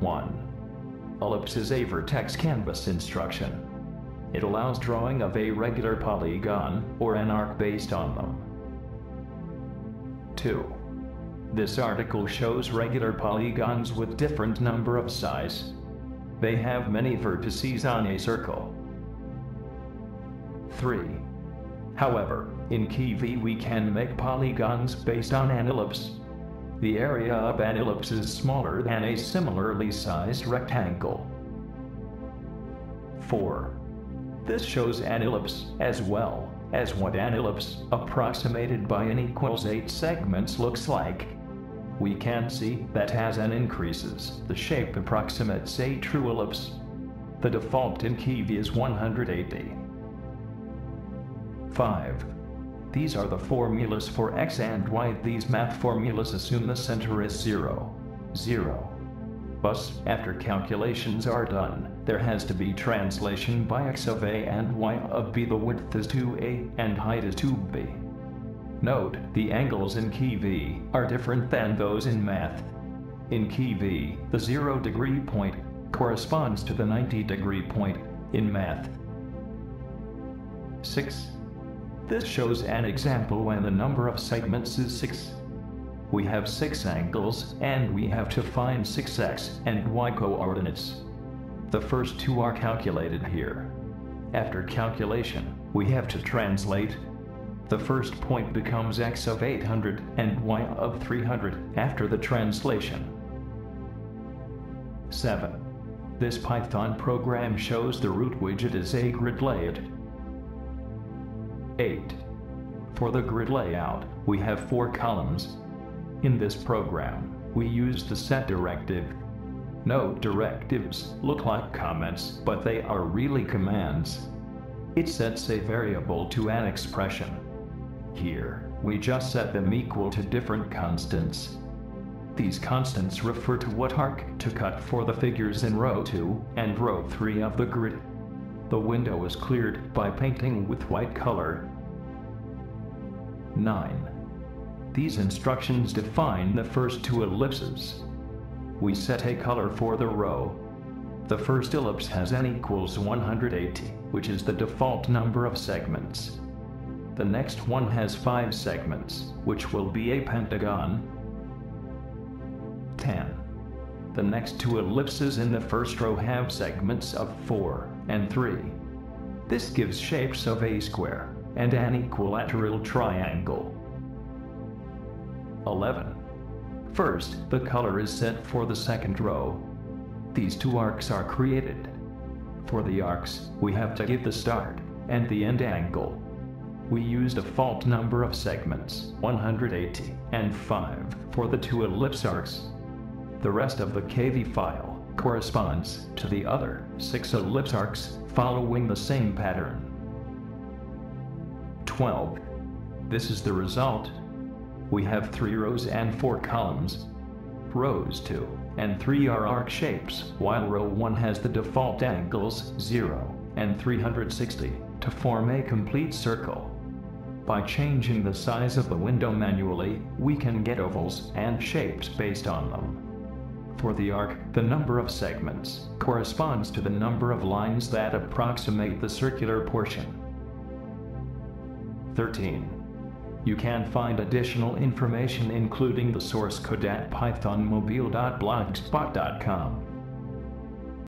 1. Ellipse is a vertex canvas instruction. It allows drawing of a regular polygon or an arc based on them. 2. This article shows regular polygons with different number of size. They have many vertices on a circle. 3. However, in Kivy we can make polygons based on an ellipse. The area of an ellipse is smaller than a similarly sized rectangle. 4. This shows an ellipse as well as what an ellipse approximated by n equals 8 segments looks like. We can see that as n increases, the shape approximates a true ellipse. The default in Kivy is 180. 5. These are the formulas for x and y. These math formulas assume the center is 0, 0. Thus, after calculations are done, there has to be translation by x of a and y of b. The width is 2a and height is 2b. Note, the angles in Kivy are different than those in math. In Kivy, the 0 degree point corresponds to the 90 degree point in math. 6. This shows an example when the number of segments is 6. We have 6 angles, and we have to find 6 x and y coordinates. The first two are calculated here. After calculation, we have to translate. The first point becomes x of 800 and y of 300 after the translation. 7. This Python program shows the root widget is a grid layout 8. For the grid layout, we have four columns. In this program, we use the set directive. Note directives look like comments, but they are really commands. It sets a variable to an expression. Here, we just set them equal to different constants. These constants refer to what arc to cut for the figures in row 2 and row 3 of the grid. The window is cleared by painting with white color. 9. These instructions define the first two ellipses. We set a color for the row. The first ellipse has n equals 180, which is the default number of segments. The next one has 5 segments, which will be a pentagon. 10. The next two ellipses in the first row have segments of 4 and 3. This gives shapes of a square and an equilateral triangle. 11. First, the color is set for the second row. These two arcs are created. For the arcs, we have to give the start and the end angle. We use default number of segments, 180 and 5, for the two ellipse arcs. The rest of the KV file corresponds to the other six ellipse arcs following the same pattern. 12. This is the result. We have three rows and four columns. Rows 2 and 3 are arc shapes, while row 1 has the default angles 0 and 360 to form a complete circle. By changing the size of the window manually, we can get ovals and shapes based on them. For the arc, the number of segments corresponds to the number of lines that approximate the circular portion. 13. You can find additional information including the source code at pythonmobile.blogspot.com.